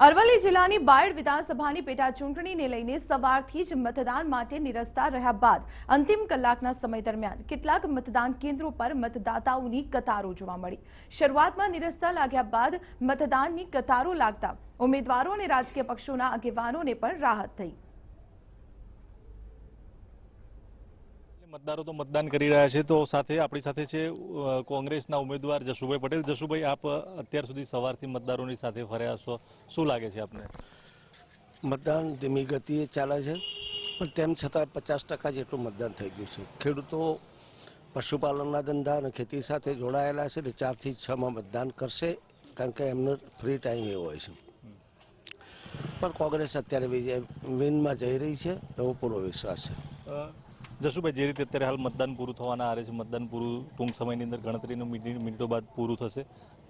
અરવલ્લી જિલ્લાની બાયડ વિધાનસભાની પેટા ચૂંટણીને લઈને સવારથી જ મતદાન માટે નિરસ્તા રહ્યા બાદ અંતિમ કલાકના સમય દરમિયાન કેટલાક મતદાન કેન્દ્રો પર મતદાતાઓની કતારો જોવા મળી શરૂઆતમાં નિરસ્તા લાગ્યા બાદ મતદાનની કતારો લાગતા ઉમેદવારો અને રાજકીય પક્ષોના આગેવાનોને પણ રાહત થઈ મતદારો તો મતદાન કરી રહ્યા છે તો સાથે આપણી સાથે છે કોંગ્રેસના ઉમેદવાર જશુભાઈ પટેલ. જશુભાઈ આપ અત્યાર સુધી સવારથી મતદારોની સાથે ફર્યા છો. શું લાગે છે આપને? મતદાન ધીમી ગતિએ ચાલે છે પણ તેમ છતાં પચાસ ટકા જેટલું મતદાન થઈ ગયું છે. ખેડૂતો પશુપાલનના ધંધા અને ખેતી સાથે જોડાયેલા છે એટલે ચારથી છમાં મતદાન કરશે કારણ કે એમનો ફ્રી ટાઈમ એવો હોય છે. પણ કોંગ્રેસ અત્યારે વિજય વિનમાં જઈ રહી છે એવો પૂરો વિશ્વાસ છે. જશુભાઈ, જે રીતે અત્યારે હાલ મતદાન પૂરું થવાના આરે છે, મતદાન પૂરું, ટૂંક સમયની અંદર ગણતરીનું મિનિટ બાદ પૂરું થશે.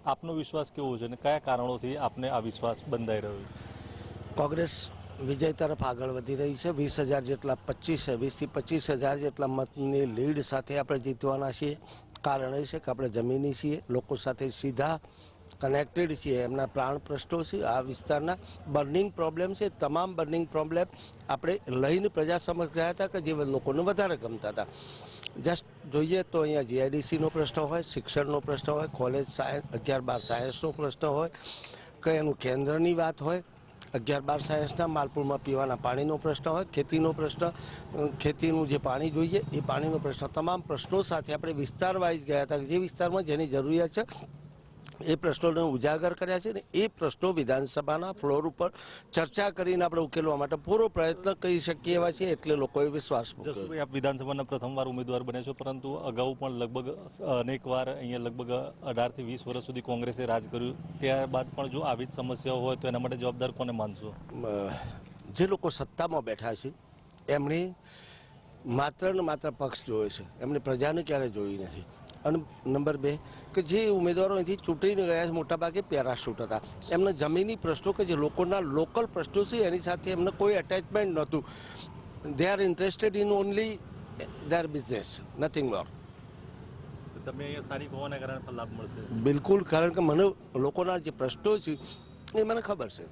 આપનો વિશ્વાસ કેવો છે અને કયા કારણોથી આપને આ વિશ્વાસ બંધાઈ રહ્યો છે? કોંગ્રેસ વિજય તરફ આગળ વધી રહી છે. વીસ હજાર જેટલા પચીસ વીસથી પચીસ હજાર જેટલા મતની લીડ સાથે આપણે જીતવાના છીએ. કારણ એ છે કે આપણે જમીની છીએ. લોકો સાથે સીધા કનેક્ટેડ છીએ, એમના પ્રાણ પ્રશ્નો છે, આ વિસ્તારના બર્નિંગ પ્રોબ્લેમ છે, તમામ બર્નિંગ પ્રોબ્લેમ આપણે લઈને પ્રજા સમક્ષ ગયા હતા કે જે લોકોને વધારે ગમતા હતા. જસ્ટ જોઈએ તો અહીંયા જીઆઈડીસીનો પ્રશ્ન હોય, શિક્ષણનો પ્રશ્ન હોય કોલેજ સાયન્સ અગિયાર બાર સાયન્સનો પ્રશ્ન હોય, કે એનું કેન્દ્રની વાત હોય, અગિયાર બાર સાયન્સના માલપુરમાં પીવાના પાણીનો પ્રશ્ન હોય, ખેતીનો પ્રશ્ન ખેતીનું જે પાણી જોઈએ, એ પાણીનો પ્રશ્ન, તમામ પ્રશ્નો સાથે આપણે વિસ્તાર વાઇઝ ગયા હતા જે વિસ્તારમાં જેની જરૂરિયાત છે એ પ્રશ્નોને ઉજાગર કર્યા છે ને એ પ્રશ્નો વિધાનસભાના ફ્લોર ઉપર ચર્ચા કરીને આપણે ઉકેલવા માટે પૂરો પ્રયત્ન કરી શકીએ એવા છે એટલે લોકોએ વિશ્વાસ મૂક્યો આપ વિધાનસભાના પ્રથમવાર ઉમેદવાર બન્યા છો પરંતુ અગાઉ પણ લગભગ અનેક વાર અહીંયા લગભગ અઢારથી વીસ વર્ષ સુધી કોંગ્રેસે રાજ કર્યું. ત્યારબાદ પણ જો આવી જ સમસ્યાઓ હોય તો એના માટે જવાબદાર કોને માનશો? જે લોકો સત્તામાં બેઠા છે એમણે માત્ર ને માત્ર પક્ષ જોયો છે. એમણે પ્રજાને ક્યારે જોઈ નથી? અને નંબર બે કે જે ઉમેદવારો અહીંથી ચૂંટીને ગયા છે મોટાભાગે પેરાશૂટ હતા. એમના જમીની પ્રશ્નો કે જે લોકોના લોકલ પ્રશ્નો છે એની સાથે એમને કોઈ અટેચમેન્ટ નહોતું. They are interested in only their business nothing more તમે સારી હોવાના કારણે લાભ મળશે. બિલકુલ કારણ કે મને લોકોના જે પ્રશ્નો છે એ મને ખબર છે.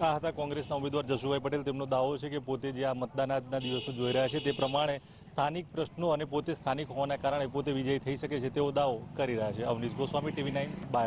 આ હતા કોંગ્રેસના ઉમેદવાર જશુભાઈ પટેલ. તેમનો દાવો છે કે પોતે જે આ મતદાનના દિવસો જોઈ રહ્યા છે તે પ્રમાણે સ્થાનિક પ્રશ્નો અને પોતે સ્થાનિક હોવાના કારણે પોતે વિજયી થઈ શકે છે તેવો દાવો કરી રહ્યા છે. Avnish Goswami, TV nine